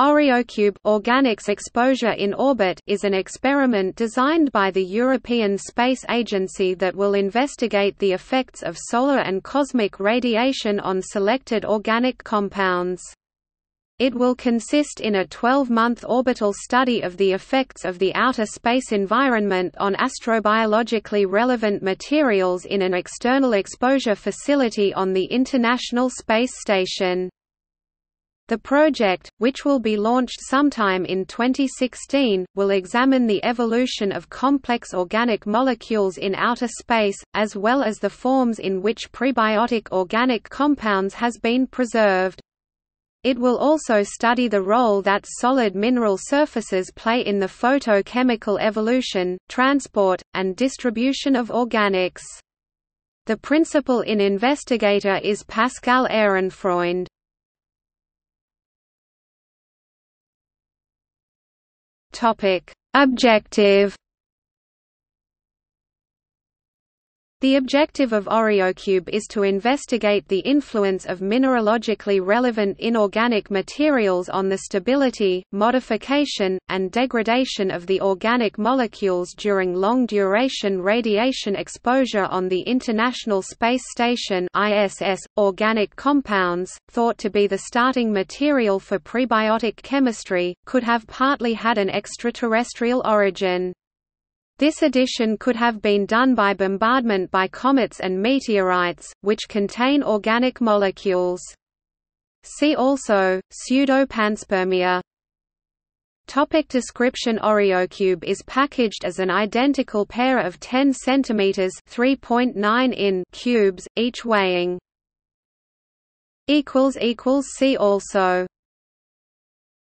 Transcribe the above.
OreoCube Organics Exposure in Orbit is an experiment designed by the European Space Agency that will investigate the effects of solar and cosmic radiation on selected organic compounds. It will consist in a 12-month orbital study of the effects of the outer space environment on astrobiologically relevant materials in an external exposure facility on the International Space Station. The project, which will be launched sometime in 2016, will examine the evolution of complex organic molecules in outer space, as well as the forms in which prebiotic organic compounds has been preserved. It will also study the role that solid mineral surfaces play in the photochemical evolution, transport, and distribution of organics. The principal in investigator is Pascal Ehrenfreund. Topic: Objective The objective of OreoCube is to investigate the influence of mineralogically relevant inorganic materials on the stability, modification, and degradation of the organic molecules during long-duration radiation exposure on the International Space Station ISS. .Organic compounds, thought to be the starting material for prebiotic chemistry, could have partly had an extraterrestrial origin. This addition could have been done by bombardment by comets and meteorites, which contain organic molecules. See also, pseudo-panspermia. Topic description OreoCube is packaged as an identical pair of 10 cm 3.9 in cubes, each weighing See also